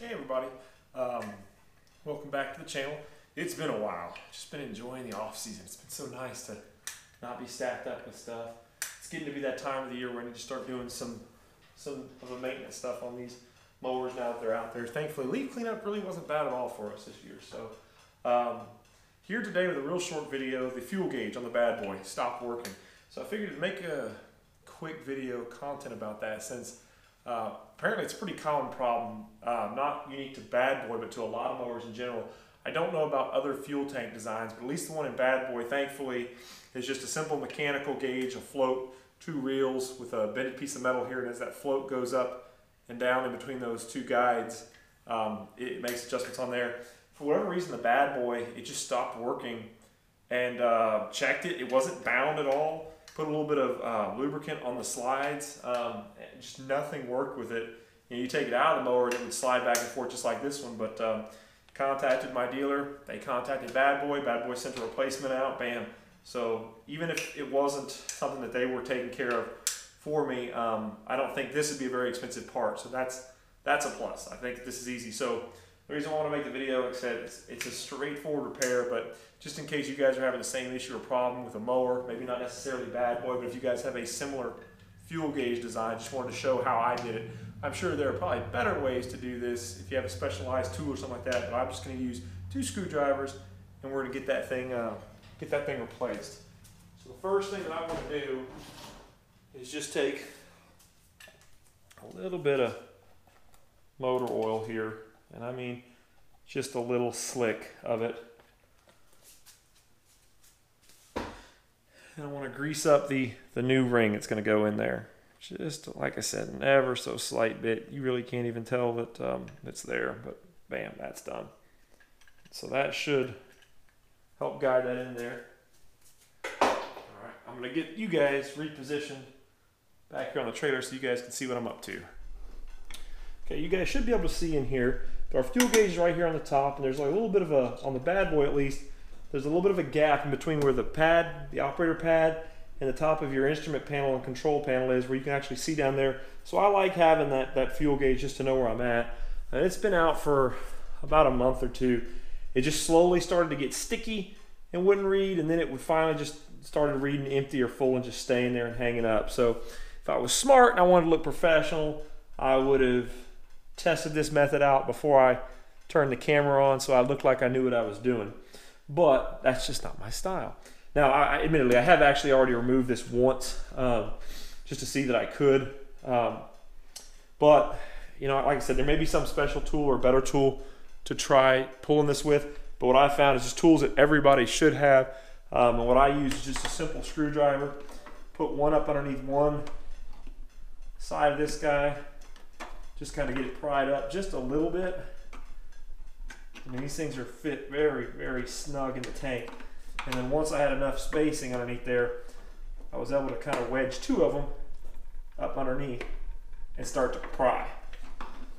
Hey everybody, um, welcome back to the channel. It's been a while. Just been enjoying the off season. It's been so nice to not be stacked up with stuff. It's getting to be that time of the year where I need to start doing some some of the maintenance stuff on these mowers now that they're out there. Thankfully, leaf cleanup really wasn't bad at all for us this year. So um, here today with a real short video, the fuel gauge on the bad boy stopped working. So I figured to make a quick video content about that since uh, apparently it's a pretty common problem, uh, not unique to Bad Boy, but to a lot of mowers in general. I don't know about other fuel tank designs, but at least the one in Bad Boy, thankfully, is just a simple mechanical gauge, a float, two reels with a bended piece of metal here, and as that float goes up and down in between those two guides, um, it makes adjustments on there. For whatever reason, the Bad Boy, it just stopped working and uh, checked it. It wasn't bound at all put a little bit of uh, lubricant on the slides. Um, just nothing worked with it. You, know, you take it out of the mower and it would slide back and forth just like this one. But um, contacted my dealer. They contacted Bad Boy. Bad Boy sent a replacement out. Bam. So even if it wasn't something that they were taking care of for me, um, I don't think this would be a very expensive part. So that's that's a plus. I think this is easy. So the reason I want to make the video, like I said, it's, it's a straightforward repair, but just in case you guys are having the same issue or problem with a mower, maybe not necessarily bad boy, but if you guys have a similar fuel gauge design, just wanted to show how I did it. I'm sure there are probably better ways to do this if you have a specialized tool or something like that, but I'm just going to use two screwdrivers and we're going to get that thing uh, get that thing replaced. So the first thing that I want to do is just take a little bit of motor oil here and I mean just a little slick of it. And I want to grease up the, the new ring that's going to go in there. Just like I said, an ever so slight bit. You really can't even tell that um, it's there, but bam, that's done. So that should help guide that in there. All right, I'm going to get you guys repositioned back here on the trailer so you guys can see what I'm up to. Okay, you guys should be able to see in here our fuel gauge is right here on the top, and there's like a little bit of a, on the bad boy at least, there's a little bit of a gap in between where the pad, the operator pad, and the top of your instrument panel and control panel is where you can actually see down there. So I like having that, that fuel gauge just to know where I'm at. And it's been out for about a month or two. It just slowly started to get sticky and wouldn't read, and then it would finally just started reading empty or full and just staying there and hanging up. So if I was smart and I wanted to look professional, I would have tested this method out before I turned the camera on so I looked like I knew what I was doing. But that's just not my style. Now, I, admittedly, I have actually already removed this once um, just to see that I could. Um, but, you know, like I said, there may be some special tool or better tool to try pulling this with. But what I found is just tools that everybody should have. Um, and what I use is just a simple screwdriver. Put one up underneath one side of this guy just kind of get it pried up just a little bit. I mean, these things are fit very, very snug in the tank. And then once I had enough spacing underneath there, I was able to kind of wedge two of them up underneath and start to pry.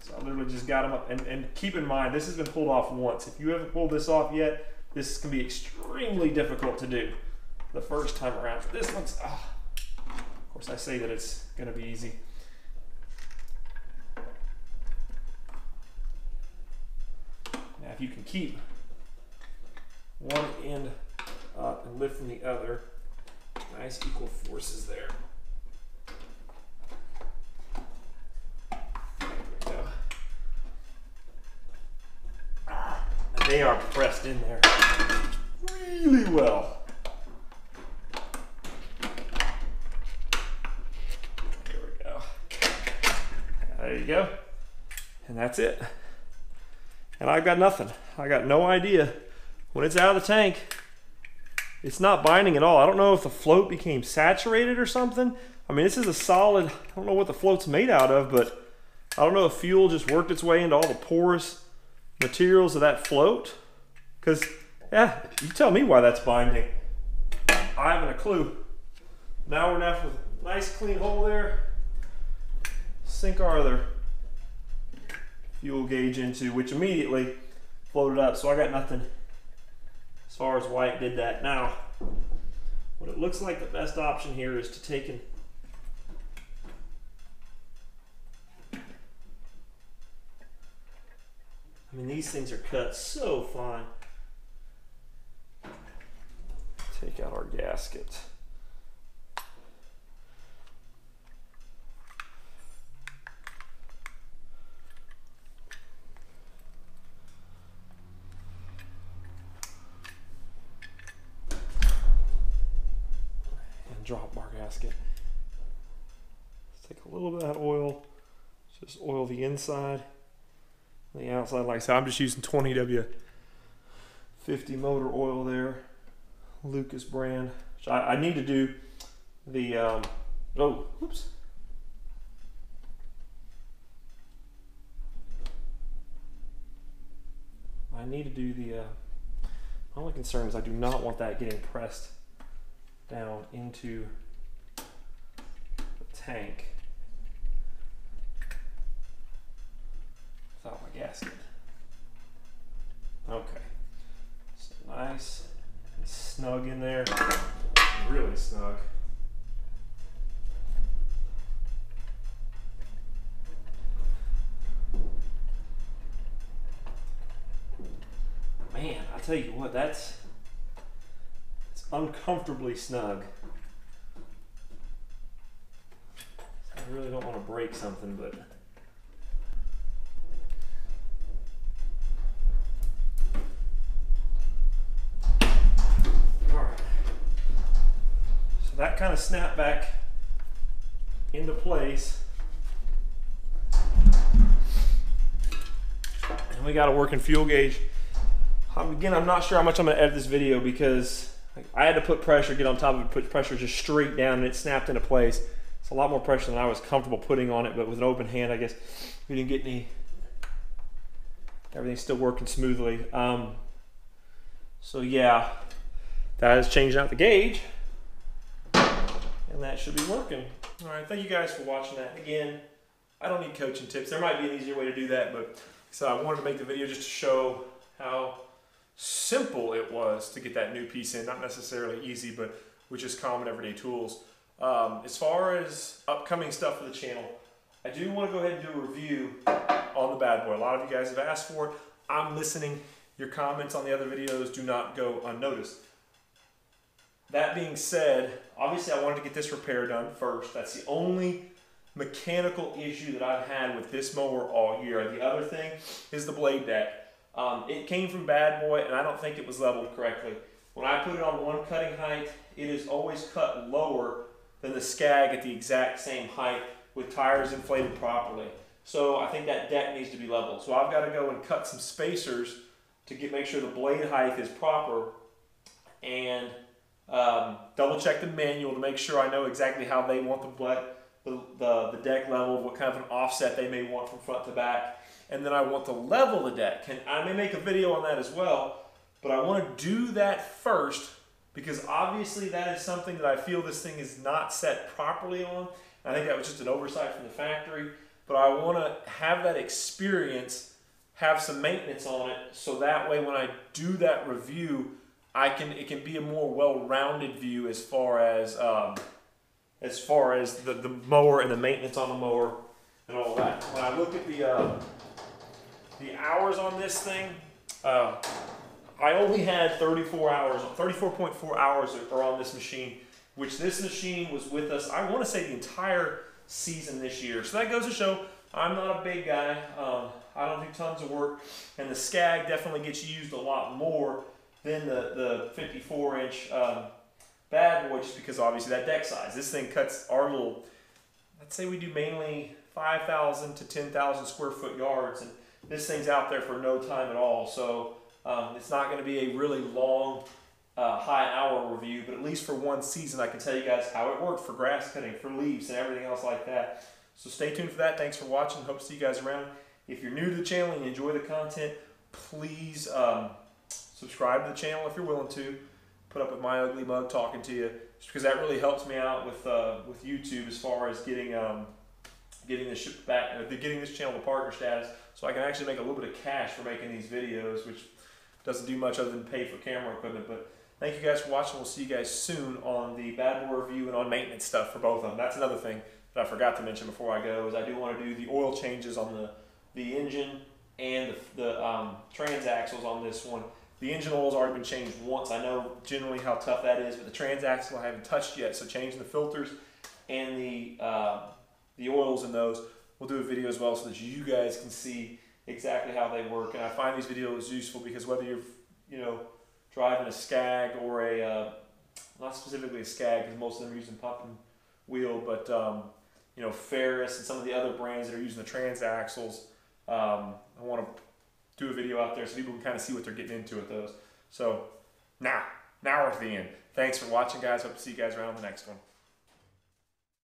So I literally just got them up. And, and keep in mind, this has been pulled off once. If you haven't pulled this off yet, this can be extremely difficult to do the first time around. This one's, ah. of course, I say that it's going to be easy. You can keep one end up and lift from the other, nice equal forces there. There they are pressed in there really well. There we go. There you go. And that's it and I've got nothing. I got no idea. When it's out of the tank, it's not binding at all. I don't know if the float became saturated or something. I mean, this is a solid, I don't know what the float's made out of, but I don't know if fuel just worked its way into all the porous materials of that float. Because, yeah, you tell me why that's binding. I haven't a clue. Now we're left with a nice clean hole there. Sink our other fuel gauge into, which immediately floated up. So I got nothing as far as why it did that. Now, what it looks like the best option here is to take and I mean, these things are cut so fine. Take out our gasket. Drop our gasket. Let's take a little bit of that oil, just oil the inside. The outside, like I said, I'm just using 20W 50 motor oil there, Lucas brand. I, I need to do the, um, oh, oops. I need to do the, uh, my only concern is I do not want that getting pressed down into the tank. without my gasket. Okay. So nice and snug in there. Really snug. Man, I tell you what, that's uncomfortably snug. I really don't want to break something, but. So that kind of snapped back into place. And we got a working fuel gauge. Again, I'm not sure how much I'm going to edit this video because I had to put pressure, get on top of it, put pressure just straight down, and it snapped into place. It's a lot more pressure than I was comfortable putting on it, but with an open hand, I guess we didn't get any. Everything's still working smoothly. Um, so yeah, that is changing out the gauge and that should be working. All right, thank you guys for watching that. Again, I don't need coaching tips. There might be an easier way to do that, but so I wanted to make the video just to show how simple it was to get that new piece in. Not necessarily easy, but with just common everyday tools. Um, as far as upcoming stuff for the channel, I do want to go ahead and do a review on the bad boy. A lot of you guys have asked for it. I'm listening. Your comments on the other videos do not go unnoticed. That being said, obviously I wanted to get this repair done first. That's the only mechanical issue that I've had with this mower all year. The other thing is the blade deck. Um, it came from Bad Boy and I don't think it was leveled correctly. When I put it on one cutting height, it is always cut lower than the Scag at the exact same height with tires inflated properly. So I think that deck needs to be leveled. So I've got to go and cut some spacers to get make sure the blade height is proper and um, double check the manual to make sure I know exactly how they want the, the, the, the deck level, what kind of an offset they may want from front to back. And then I want to level the deck. I may make a video on that as well, but I want to do that first because obviously that is something that I feel this thing is not set properly on. I think that was just an oversight from the factory, but I want to have that experience, have some maintenance on it, so that way when I do that review, I can it can be a more well-rounded view as far as um, as far as the, the mower and the maintenance on the mower and all that. When I look at the uh, the hours on this thing, uh, I only had 34 hours, 34.4 hours are on this machine, which this machine was with us. I want to say the entire season this year. So that goes to show I'm not a big guy. Um, I don't do tons of work, and the Scag definitely gets used a lot more than the, the 54 inch um, bad boy just because obviously that deck size. This thing cuts our little, let's say we do mainly 5,000 to 10,000 square foot yards and this thing's out there for no time at all. So um, it's not going to be a really long uh, high hour review, but at least for one season I can tell you guys how it worked for grass cutting, for leaves and everything else like that. So stay tuned for that. Thanks for watching. Hope to see you guys around. If you're new to the channel and you enjoy the content, please um, subscribe to the channel if you're willing to. Put up with my ugly mug talking to you, because that really helps me out with uh, with YouTube as far as getting um, getting this back, uh, getting this channel to partner status, so I can actually make a little bit of cash for making these videos, which doesn't do much other than pay for camera equipment. But thank you guys for watching. We'll see you guys soon on the bad boy review and on maintenance stuff for both of them. That's another thing that I forgot to mention before I go is I do want to do the oil changes on the the engine and the, the um, transaxles on this one. The engine oil has already been changed once. I know generally how tough that is, but the transaxle I haven't touched yet. So changing the filters and the uh, the oils in those, we'll do a video as well so that you guys can see exactly how they work. And I find these videos useful because whether you're you know driving a Scag or a uh, not specifically a Scag because most of them are using pump and wheel, but um, you know Ferris and some of the other brands that are using the transaxles. Um, I want to do a video out there so people can kind of see what they're getting into with those. So now, now we're at the end. Thanks for watching, guys. Hope to see you guys around the next one.